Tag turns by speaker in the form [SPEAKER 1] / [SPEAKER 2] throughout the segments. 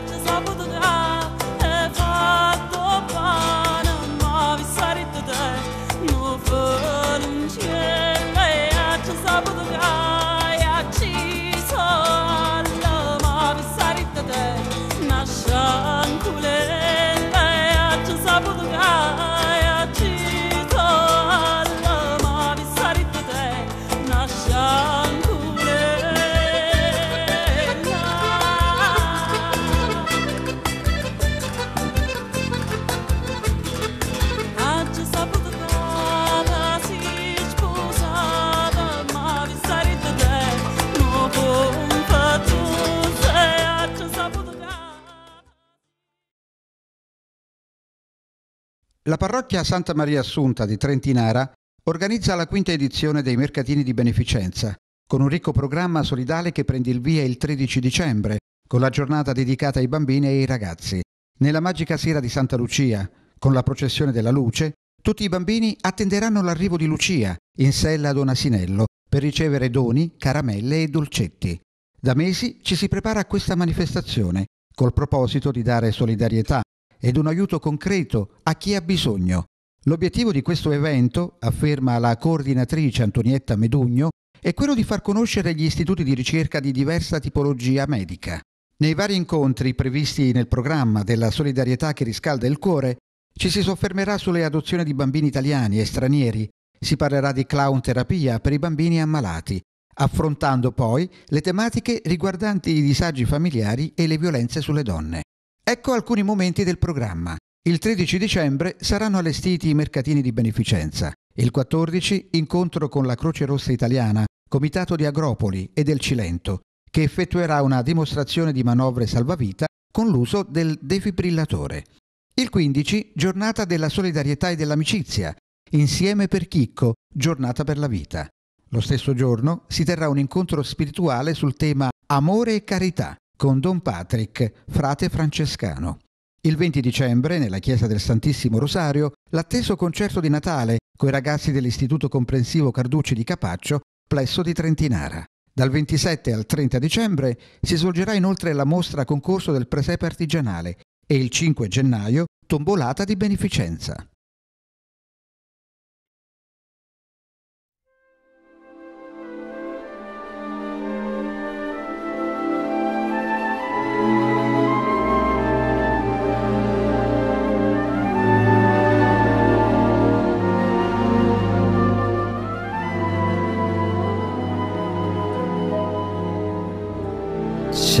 [SPEAKER 1] just love of the La parrocchia Santa Maria Assunta di Trentinara organizza la quinta edizione dei mercatini di beneficenza, con un ricco programma solidale che prende il via il 13 dicembre, con la giornata dedicata ai bambini e ai ragazzi. Nella magica sera di Santa Lucia, con la processione della luce, tutti i bambini attenderanno l'arrivo di Lucia, in sella ad un asinello, per ricevere doni, caramelle e dolcetti. Da mesi ci si prepara a questa manifestazione, col proposito di dare solidarietà, ed un aiuto concreto a chi ha bisogno. L'obiettivo di questo evento, afferma la coordinatrice Antonietta Medugno, è quello di far conoscere gli istituti di ricerca di diversa tipologia medica. Nei vari incontri previsti nel programma della solidarietà che riscalda il cuore, ci si soffermerà sulle adozioni di bambini italiani e stranieri, si parlerà di clown terapia per i bambini ammalati, affrontando poi le tematiche riguardanti i disagi familiari e le violenze sulle donne. Ecco alcuni momenti del programma. Il 13 dicembre saranno allestiti i mercatini di beneficenza. Il 14 incontro con la Croce Rossa Italiana, Comitato di Agropoli e del Cilento, che effettuerà una dimostrazione di manovre salvavita con l'uso del defibrillatore. Il 15 giornata della solidarietà e dell'amicizia, Insieme per Chicco, giornata per la vita. Lo stesso giorno si terrà un incontro spirituale sul tema Amore e carità, con Don Patrick, frate francescano. Il 20 dicembre, nella chiesa del Santissimo Rosario, l'atteso concerto di Natale coi ragazzi dell'Istituto Comprensivo Carducci di Capaccio, plesso di Trentinara. Dal 27 al 30 dicembre si svolgerà inoltre la mostra concorso del presepe artigianale e il 5 gennaio tombolata di beneficenza.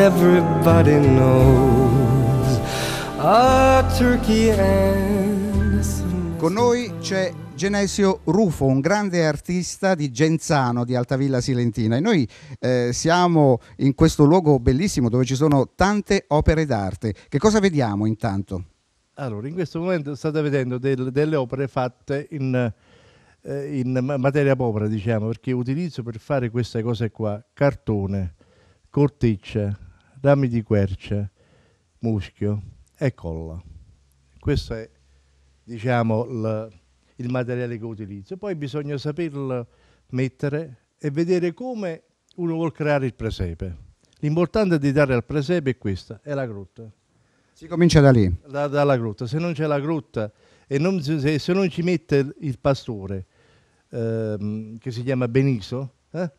[SPEAKER 2] everybody knows a turkey and
[SPEAKER 1] Con noi c'è Genesio Rufo, un grande artista di Genzano di Altavilla Silentina e noi eh, siamo in questo luogo bellissimo dove ci sono tante opere d'arte. Che cosa vediamo intanto?
[SPEAKER 3] Allora, in questo momento state vedendo del, delle opere fatte in, eh, in materia povera, diciamo, perché utilizzo per fare queste cose qua cartone, corteccia, rami di quercia, muschio e colla. Questo è diciamo il, il materiale che utilizzo. Poi bisogna saperlo mettere e vedere come uno vuole creare il presepe. L'importante di dare al presepe è questa, è la grotta.
[SPEAKER 1] Si comincia da lì.
[SPEAKER 3] Da, dalla grotta. Se non c'è la grotta e non, se, se, non ci mette il pastore, ehm, che si chiama Beniso, eh,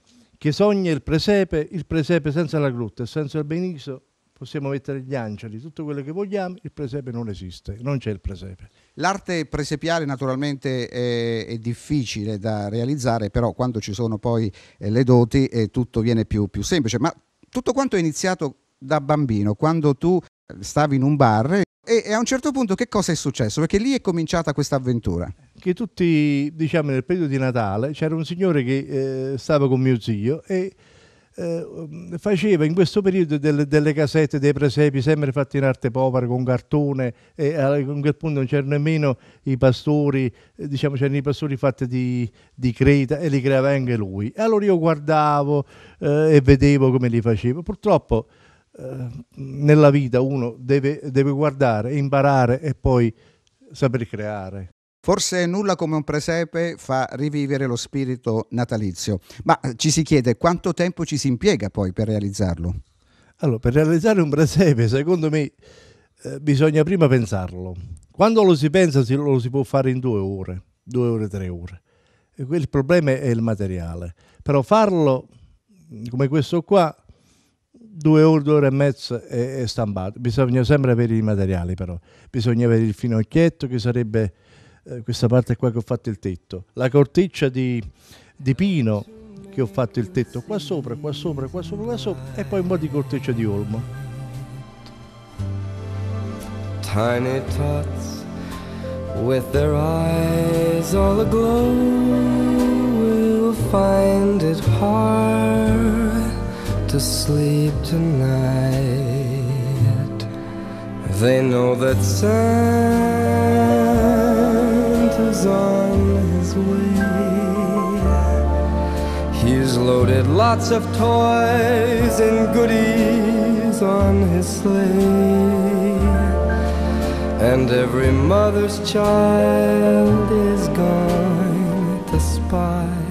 [SPEAKER 3] che sogna il presepe, il presepe senza la grotta e senza il beniso possiamo mettere gli angeli, tutto quello che vogliamo, il presepe non esiste, non c'è il presepe.
[SPEAKER 1] L'arte presepiale naturalmente è, è, difficile da realizzare, però quando ci sono poi eh, le doti eh, tutto viene più, più semplice. Ma tutto quanto è iniziato da bambino, quando tu stavi in un bar e, a un certo punto che cosa è successo? Perché lì è cominciata questa avventura.
[SPEAKER 3] Che tutti, diciamo, nel periodo di Natale c'era un signore che eh, stava con mio zio e eh, faceva in questo periodo delle, delle, casette, dei presepi sempre fatti in arte povera con cartone e a quel punto non c'erano nemmeno i pastori, eh, diciamo c'erano i pastori fatti di, di, creta e li creava anche lui. Allora io guardavo eh, e vedevo come li faceva. Purtroppo eh, nella vita uno deve, deve guardare, imparare e poi saper creare.
[SPEAKER 1] Forse nulla come un presepe fa rivivere lo spirito natalizio, ma eh, ci si chiede quanto tempo ci si impiega poi per realizzarlo?
[SPEAKER 3] Allora, per realizzare un presepe, secondo me, eh, bisogna prima pensarlo. Quando lo si pensa lo si può fare in due ore, due ore, tre ore. E il problema è il materiale. Però farlo come questo qua, due ore, due ore e mezza è, è stampato. Bisogna sempre avere i materiali però. Bisogna avere il finocchietto che sarebbe eh, questa parte qua che ho fatto il tetto, la corteccia di, di pino che ho fatto il tetto qua sopra, qua sopra, qua sopra, qua sopra e poi un po' di corteccia di olmo. Tiny tots with their eyes all aglow will find it hard to sleep tonight. They know that sun is on his way. He's loaded lots of toys and goodies on his sleigh. And every mother's child is going to spy.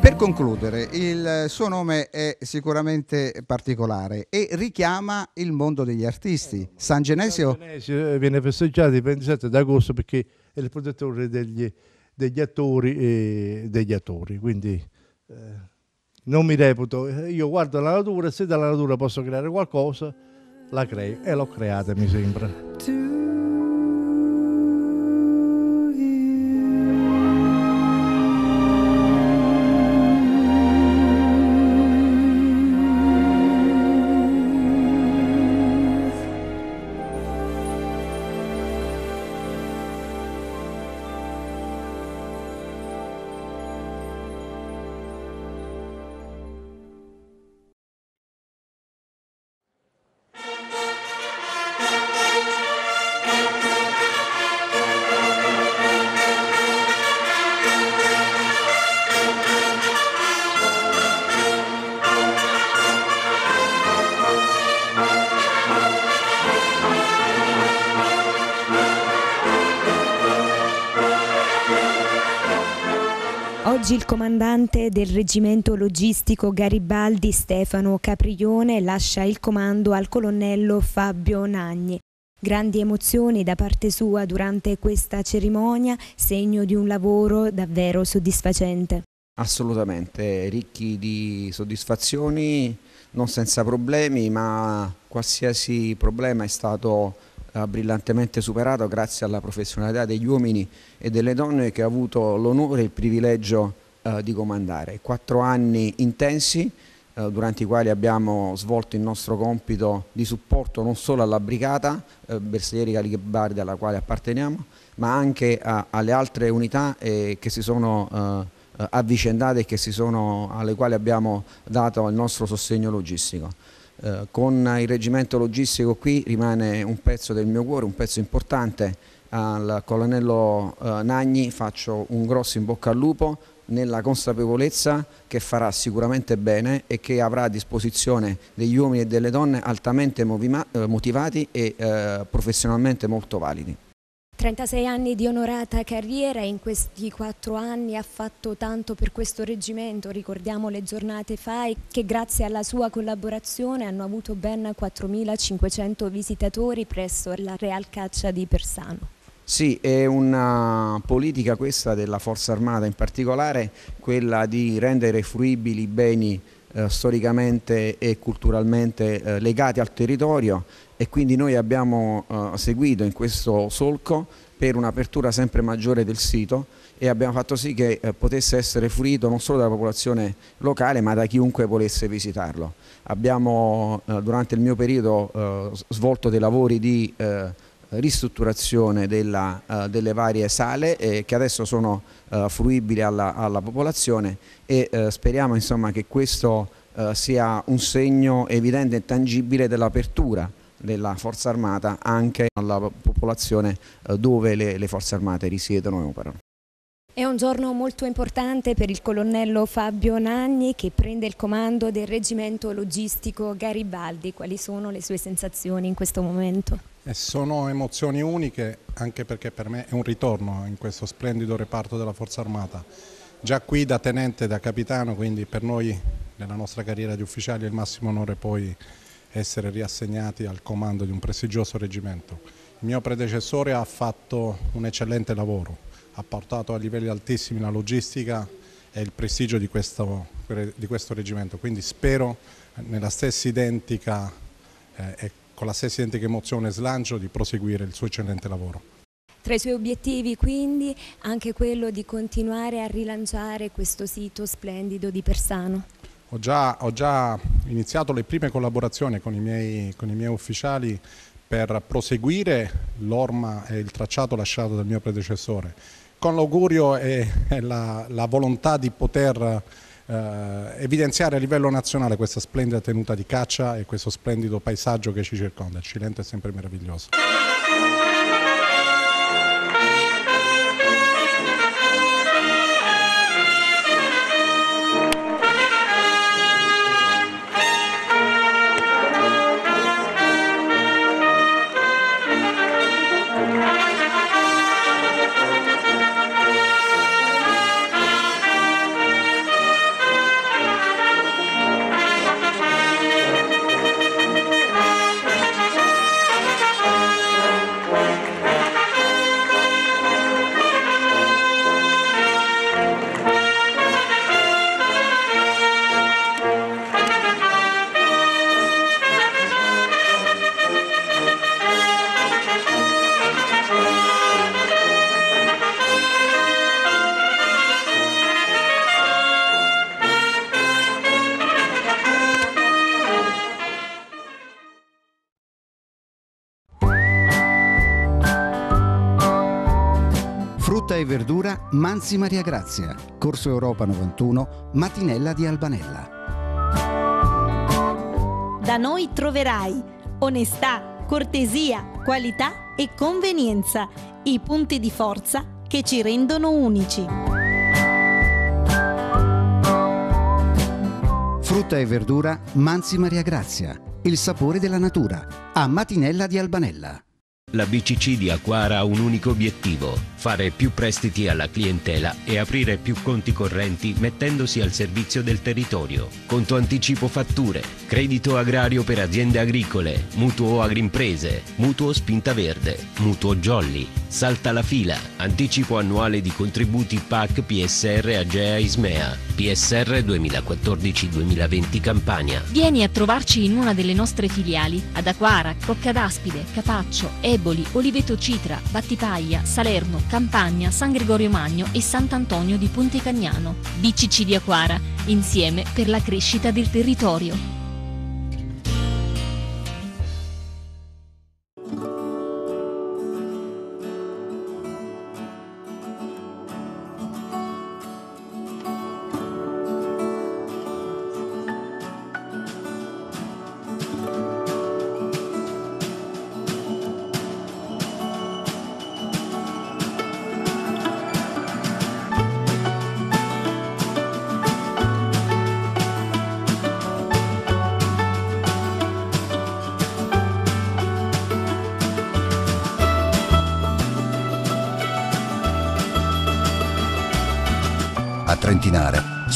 [SPEAKER 1] Per concludere, il suo nome è sicuramente particolare e richiama il mondo degli artisti. San Genesio,
[SPEAKER 3] San Genesio viene festeggiato il 27 agosto perché è il protettore degli, degli attori e degli attori. Quindi eh, non mi reputo, io guardo la natura e se dalla natura posso creare qualcosa, la creo e l'ho creata mi sembra.
[SPEAKER 4] Oggi il comandante del reggimento logistico Garibaldi Stefano Caprione lascia il comando al colonnello Fabio Nagni. Grandi emozioni da parte sua durante questa cerimonia, segno di un lavoro davvero soddisfacente.
[SPEAKER 5] Assolutamente, ricchi di soddisfazioni, non senza problemi, ma qualsiasi problema è stato eh, brillantemente superato grazie alla professionalità degli uomini e delle donne che ha avuto l'onore e il privilegio eh, di comandare. Quattro anni intensi eh, durante i quali abbiamo svolto il nostro compito di supporto non solo alla brigata eh, Bersaglieri Garibaldi alla quale apparteniamo, ma anche a, alle altre unità eh, che si sono eh, avvicendate e sono, alle quali abbiamo dato il nostro sostegno logistico. Eh, con il reggimento logistico qui rimane un pezzo del mio cuore, un pezzo importante. Al colonnello eh, Nagni faccio un grosso in bocca al lupo nella consapevolezza che farà sicuramente bene e che avrà a disposizione degli uomini e delle donne altamente eh, motivati e eh, professionalmente molto validi.
[SPEAKER 4] 36 anni di onorata carriera, in questi quattro anni ha fatto tanto per questo reggimento, ricordiamo le giornate FAI che grazie alla sua collaborazione hanno avuto ben 4.500 visitatori presso la Real Caccia di Persano.
[SPEAKER 5] Sì, è una politica questa della Forza Armata, in particolare quella di rendere fruibili beni eh, storicamente e culturalmente eh, legati al territorio e quindi noi abbiamo eh, seguito in questo solco per un'apertura sempre maggiore del sito e abbiamo fatto sì che eh, potesse essere fruito non solo dalla popolazione locale ma da chiunque volesse visitarlo. Abbiamo eh, durante il mio periodo eh, svolto dei lavori di eh, ristrutturazione della, uh, delle varie sale eh, che adesso sono uh, fruibili alla, alla popolazione e uh, speriamo insomma, che questo eh, sia un segno evidente e tangibile dell'apertura della Forza Armata anche alla popolazione eh, dove le, le Forze Armate risiedono e operano.
[SPEAKER 4] È un giorno molto importante per il colonnello Fabio Nanni che prende il comando del reggimento logistico Garibaldi. Quali sono le sue sensazioni in questo momento?
[SPEAKER 6] Eh, sono emozioni uniche anche perché per me è un ritorno in questo splendido reparto della Forza Armata. Già qui da tenente, da capitano, quindi per noi nella nostra carriera di ufficiali è il massimo onore poi essere riassegnati al comando di un prestigioso reggimento. Il mio predecessore ha fatto un eccellente lavoro, ha portato a livelli altissimi la logistica e il prestigio di questo, di questo reggimento, quindi spero nella stessa identica eh, e con la stessa identica emozione e slancio di proseguire il suo eccellente lavoro.
[SPEAKER 4] Tra i suoi obiettivi quindi anche quello di continuare a rilanciare questo sito splendido di Persano.
[SPEAKER 6] Ho già, ho già iniziato le prime collaborazioni con i miei, con i miei ufficiali per proseguire l'orma e il tracciato lasciato dal mio predecessore con l'augurio e, la, la, volontà di poter eh, evidenziare a livello nazionale questa splendida tenuta di caccia e questo splendido paesaggio che ci circonda. Il Cilento è sempre meraviglioso.
[SPEAKER 1] E verdura Manzi Maria Grazia, Corso Europa 91, Matinella di Albanella.
[SPEAKER 7] Da noi troverai onestà, cortesia, qualità e convenienza, i punti di forza che ci rendono unici.
[SPEAKER 1] Frutta e verdura Manzi Maria Grazia, il sapore della natura, a Matinella di Albanella.
[SPEAKER 8] La BCC di Acquara ha un unico obiettivo, fare più prestiti alla clientela e aprire più conti correnti mettendosi al servizio del territorio. Conto anticipo fatture, credito agrario per aziende agricole, mutuo agrimprese, mutuo spinta verde, mutuo jolly, salta la fila, anticipo annuale di contributi PAC PSR Agea Ismea, PSR 2014-2020 Campania.
[SPEAKER 9] Vieni a trovarci in una delle nostre filiali ad Acquara, Cocca d'Aspide, Capaccio, Eboli, Oliveto Citra, Battipaglia, Salerno, Campagna, San Gregorio Magno e Sant'Antonio di Ponte Cagnano. BCC di Acquara, insieme per la crescita del territorio.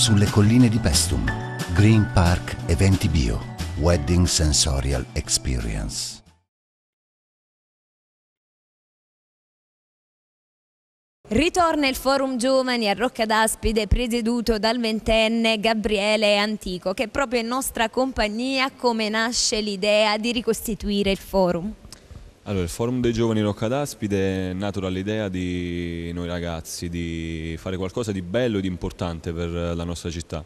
[SPEAKER 1] Sulle colline di Pestum. Green Park Eventi Bio. Wedding Sensorial Experience.
[SPEAKER 4] Ritorna il Forum Giovani a Rocca d'Aspide presieduto dal ventenne Gabriele Antico che è proprio in nostra compagnia come nasce l'idea di ricostituire il forum.
[SPEAKER 10] Allora, il Forum dei Giovani Rocca d'Aspide è nato dall'idea di noi ragazzi di fare qualcosa di bello e di importante per la nostra città,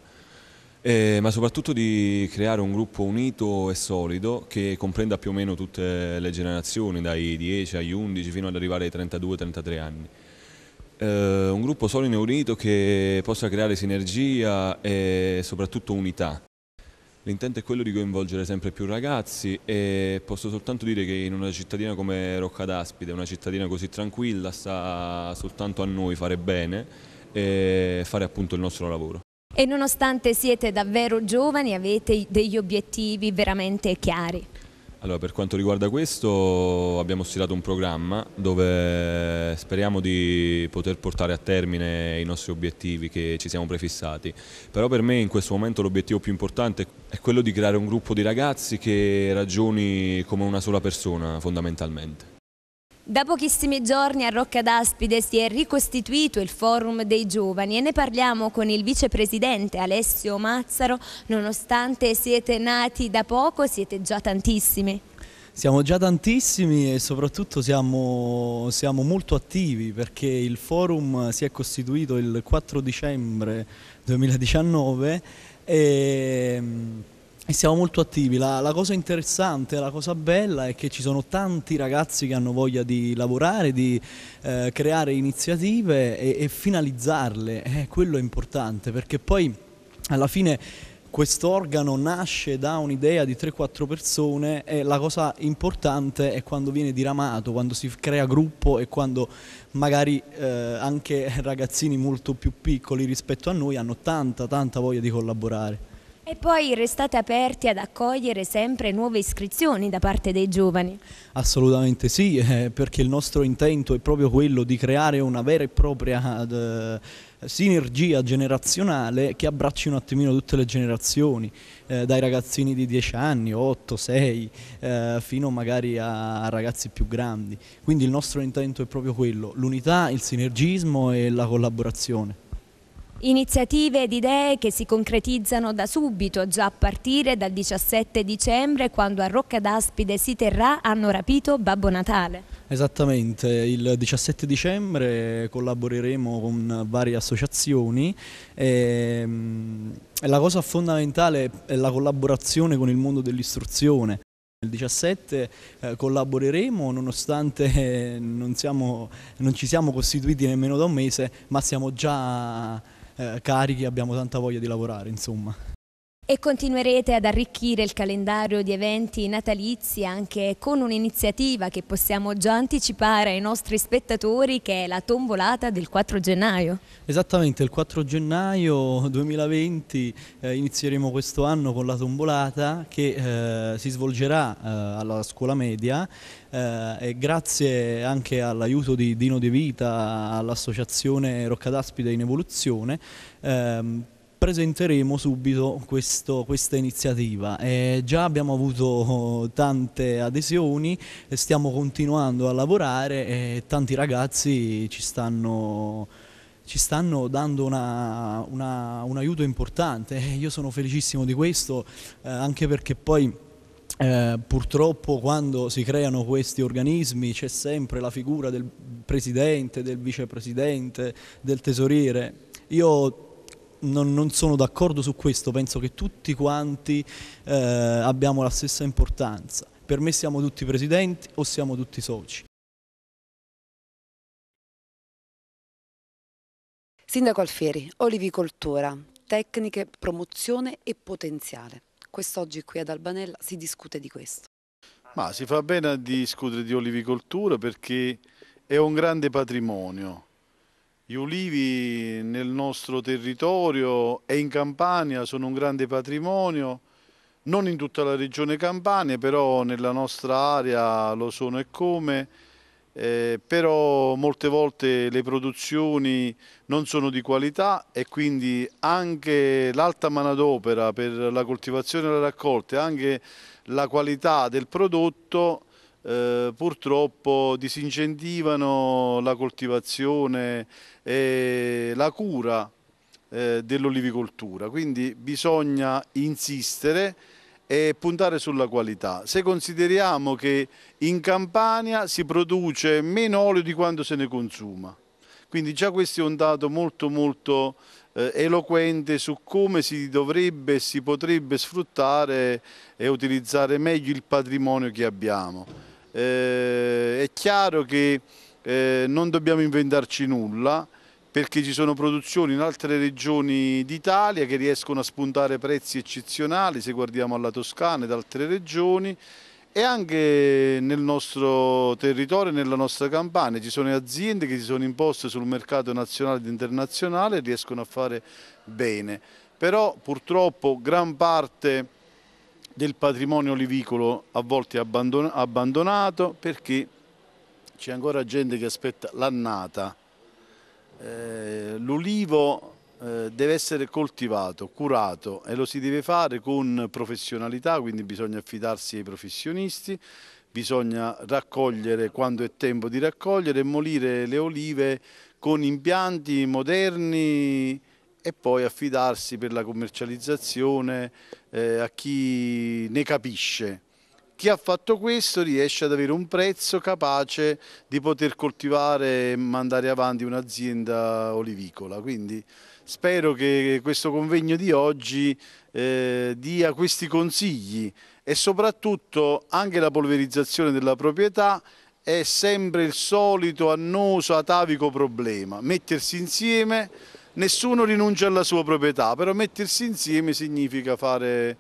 [SPEAKER 10] eh, ma soprattutto di creare un gruppo unito e solido che comprenda più o meno tutte le generazioni, dai 10 agli 11 fino ad arrivare ai 32-33 anni. Eh, un gruppo solido e unito che possa creare sinergia e soprattutto unità L'intento è quello di coinvolgere sempre più ragazzi e posso soltanto dire che in una cittadina come Rocca d'Aspide, una cittadina così tranquilla, sta soltanto a noi fare bene e fare appunto il nostro lavoro.
[SPEAKER 4] E nonostante siete davvero giovani avete degli obiettivi veramente chiari.
[SPEAKER 10] Allora, per quanto riguarda questo abbiamo stilato un programma dove speriamo di poter portare a termine i nostri obiettivi che ci siamo prefissati, però per me in questo momento l'obiettivo più importante è quello di creare un gruppo di ragazzi che ragioni come una sola persona fondamentalmente.
[SPEAKER 4] Da pochissimi giorni a Rocca d'Aspide si è ricostituito il forum dei giovani e ne parliamo con il vicepresidente Alessio Mazzaro, nonostante siete nati da poco, siete già tantissimi.
[SPEAKER 11] Siamo già tantissimi e soprattutto siamo, siamo molto attivi perché il forum si è costituito il 4 dicembre 2019 e e siamo molto attivi. La, la, cosa interessante, la cosa bella è che ci sono tanti ragazzi che hanno voglia di lavorare, di eh, creare iniziative e, e finalizzarle. Eh, quello è importante perché poi alla fine questo organo nasce da un'idea di 3-4 persone e la cosa importante è quando viene diramato, quando si crea gruppo e quando magari eh, anche ragazzini molto più piccoli rispetto a noi hanno tanta tanta voglia di collaborare.
[SPEAKER 4] E poi restate aperti ad accogliere sempre nuove iscrizioni da parte dei giovani?
[SPEAKER 11] Assolutamente sì, eh, perché il nostro intento è proprio quello di creare una vera e propria eh, sinergia generazionale che abbracci un attimino tutte le generazioni, eh, dai ragazzini di 10 anni, 8, 6, eh, fino magari a ragazzi più grandi. Quindi il nostro intento è proprio quello, l'unità, il sinergismo e la collaborazione.
[SPEAKER 4] Iniziative ed idee che si concretizzano da subito, già a partire dal 17 dicembre, quando a Rocca d'Aspide si terrà Hanno rapito Babbo Natale.
[SPEAKER 11] Esattamente, il 17 dicembre collaboreremo con varie associazioni e, mm, la cosa fondamentale è la collaborazione con il mondo dell'istruzione. Il 17 eh, collaboreremo nonostante eh, non, siamo, non ci siamo costituiti nemmeno da un mese, ma siamo già eh, carichi, abbiamo tanta voglia di lavorare, insomma.
[SPEAKER 4] E continuerete ad arricchire il calendario di eventi natalizi anche con un'iniziativa che possiamo già anticipare ai nostri spettatori che è la tombolata del 4 gennaio.
[SPEAKER 11] Esattamente, il 4 gennaio 2020 eh, inizieremo questo anno con la tombolata che eh, si svolgerà eh, alla scuola media eh, e grazie anche all'aiuto di Dino De Vita, all'associazione Roccadaspide in Evoluzione, ehm, presenteremo subito questo, questa iniziativa. Eh, già abbiamo avuto tante adesioni, stiamo continuando a lavorare e tanti ragazzi ci stanno, ci stanno dando una, una, un aiuto importante. Eh, io sono felicissimo di questo, eh, anche perché poi eh, purtroppo quando si creano questi organismi c'è sempre la figura del presidente, del vicepresidente, del tesoriere. Io non, non sono d'accordo su questo, penso che tutti quanti eh, abbiamo la stessa importanza. Per me siamo tutti presidenti o siamo tutti soci.
[SPEAKER 12] Sindaco Alfieri, olivicoltura, tecniche, promozione e potenziale. Quest'oggi qui ad Albanella si discute di questo.
[SPEAKER 13] Ma si fa bene a discutere di olivicoltura perché è un grande patrimonio gli ulivi nel nostro territorio e in Campania sono un grande patrimonio, non in tutta la regione Campania, però nella nostra area lo sono e come, eh, però molte volte le produzioni non sono di qualità e quindi anche l'alta manodopera per la coltivazione e la raccolta e anche la qualità del prodotto eh, purtroppo disincentivano la coltivazione e la cura eh, dell'olivicoltura, quindi bisogna insistere e puntare sulla qualità. Se consideriamo che in Campania si produce meno olio di quanto se ne consuma, quindi già questo è un dato molto molto eh, eloquente su come si dovrebbe e si potrebbe sfruttare e utilizzare meglio il patrimonio che abbiamo. Eh, è chiaro che eh, non dobbiamo inventarci nulla perché ci sono produzioni in altre regioni d'Italia che riescono a spuntare prezzi eccezionali se guardiamo alla Toscana ed altre regioni e anche nel nostro territorio, nella nostra campagna, ci sono aziende che si sono imposte sul mercato nazionale ed internazionale e riescono a fare bene. Però purtroppo gran parte del patrimonio olivicolo a volte abbandonato perché c'è ancora gente che aspetta l'annata. Eh, L'olivo eh, deve essere coltivato, curato e lo si deve fare con professionalità, quindi bisogna affidarsi ai professionisti, bisogna raccogliere quando è tempo di raccogliere e molire le olive con impianti moderni e poi affidarsi per la commercializzazione eh, a chi ne capisce. Chi ha fatto questo riesce ad avere un prezzo capace di poter coltivare e mandare avanti un'azienda olivicola. Quindi spero che questo convegno di oggi eh, dia questi consigli e soprattutto anche la polverizzazione della proprietà è sempre il solito annoso atavico problema, mettersi insieme, nessuno rinuncia alla sua proprietà, però mettersi insieme significa fare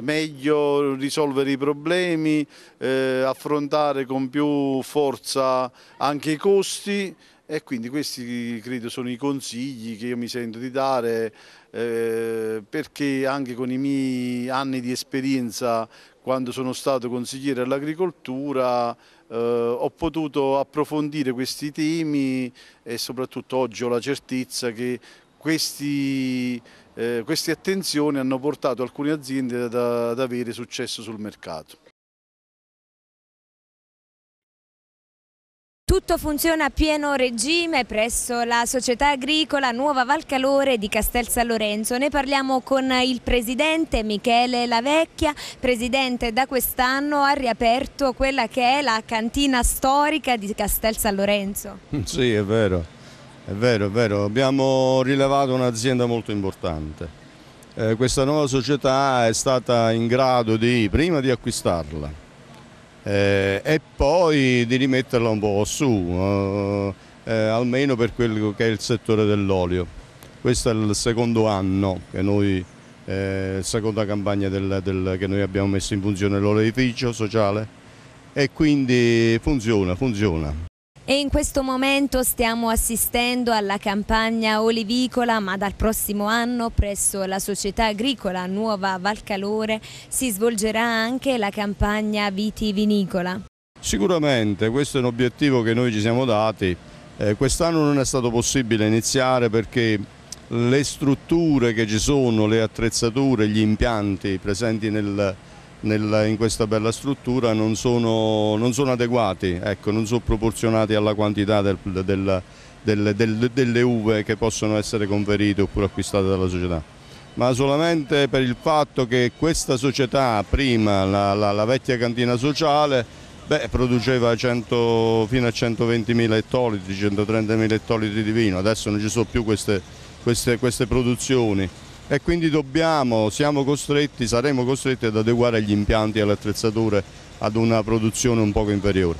[SPEAKER 13] meglio, risolvere i problemi, eh, affrontare con più forza anche i costi e quindi questi credo sono i consigli che io mi sento di dare eh, perché anche con i miei anni di esperienza quando sono stato consigliere all'agricoltura eh, ho potuto approfondire questi temi e soprattutto oggi ho la certezza che questi, eh, queste attenzioni hanno portato alcune aziende ad, ad avere successo sul mercato.
[SPEAKER 4] Tutto funziona a pieno regime presso la società agricola Nuova Valcalore di Castel San Lorenzo. Ne parliamo con il presidente Michele Lavecchia, presidente da quest'anno ha riaperto quella che è la cantina storica di Castel San Lorenzo.
[SPEAKER 14] Sì, è vero, è vero, è vero. Abbiamo rilevato un'azienda molto importante. Eh, questa nuova società è stata in grado di, prima di acquistarla, eh, e poi di rimetterla un po' su, eh, eh, almeno per quello che è il settore dell'olio. Questo è il secondo anno che noi, eh, seconda campagna del, del, che noi abbiamo messo in funzione l'oleificio sociale e quindi funziona, funziona.
[SPEAKER 4] E in questo momento stiamo assistendo alla campagna olivicola, ma dal prossimo anno presso la società agricola Nuova Valcalore si svolgerà anche la campagna vitivinicola.
[SPEAKER 14] Sicuramente, questo è un obiettivo che noi ci siamo dati. Eh, Quest'anno non è stato possibile iniziare perché le strutture che ci sono, le attrezzature, gli impianti presenti nel, nel, in questa bella struttura non sono, non sono adeguati, ecco, non sono proporzionati alla quantità del, del, del, delle uve che possono essere conferite oppure acquistate dalla società. Ma solamente per il fatto che questa società, prima la, la, la vecchia cantina sociale, beh, produceva 100, fino a 120.000 ettolitri, 130.000 ettolitri di vino, adesso non ci sono più queste, queste, queste produzioni e quindi dobbiamo, siamo costretti, saremo costretti ad adeguare gli impianti e le attrezzature ad una produzione un poco inferiore.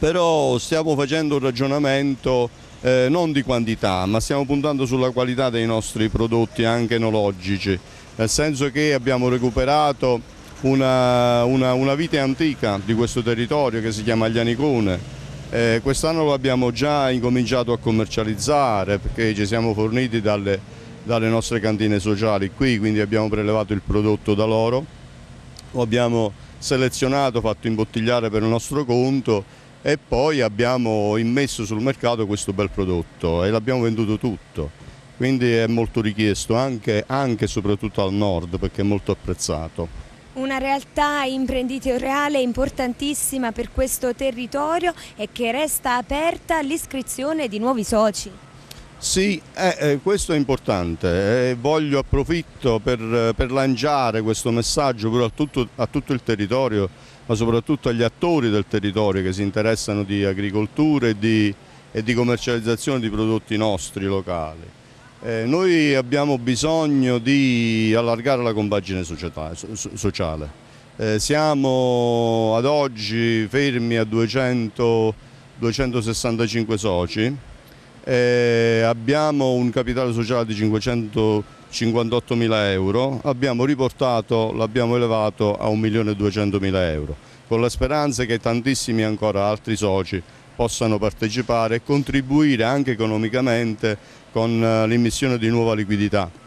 [SPEAKER 14] Però stiamo facendo un ragionamento eh, non di quantità, ma stiamo puntando sulla qualità dei nostri prodotti anche enologici, nel senso che abbiamo recuperato una, una, una vite antica di questo territorio che si chiama Aglianicone, eh, quest'anno lo abbiamo già incominciato a commercializzare perché ci siamo forniti dalle dalle nostre cantine sociali qui, quindi abbiamo prelevato il prodotto da loro, lo abbiamo selezionato, fatto imbottigliare per il nostro conto e poi abbiamo immesso sul mercato questo bel prodotto e l'abbiamo venduto tutto. Quindi è molto richiesto anche, e soprattutto al nord perché è molto apprezzato.
[SPEAKER 4] Una realtà imprenditoriale importantissima per questo territorio e che resta aperta all'iscrizione di nuovi soci.
[SPEAKER 14] Sì, eh, eh, questo è importante e voglio approfitto per, per, lanciare questo messaggio a tutto, a tutto, il territorio, ma soprattutto agli attori del territorio che si interessano di agricoltura e di, e di commercializzazione di prodotti nostri locali. Eh, noi abbiamo bisogno di allargare la compagine società, so, sociale. Eh, siamo ad oggi fermi a 200, 265 soci eh, abbiamo un capitale sociale di 558 mila euro, abbiamo riportato, l'abbiamo elevato a 1.200.000 euro, con la speranza che tantissimi ancora altri soci possano partecipare e contribuire anche economicamente con eh, l'immissione di nuova liquidità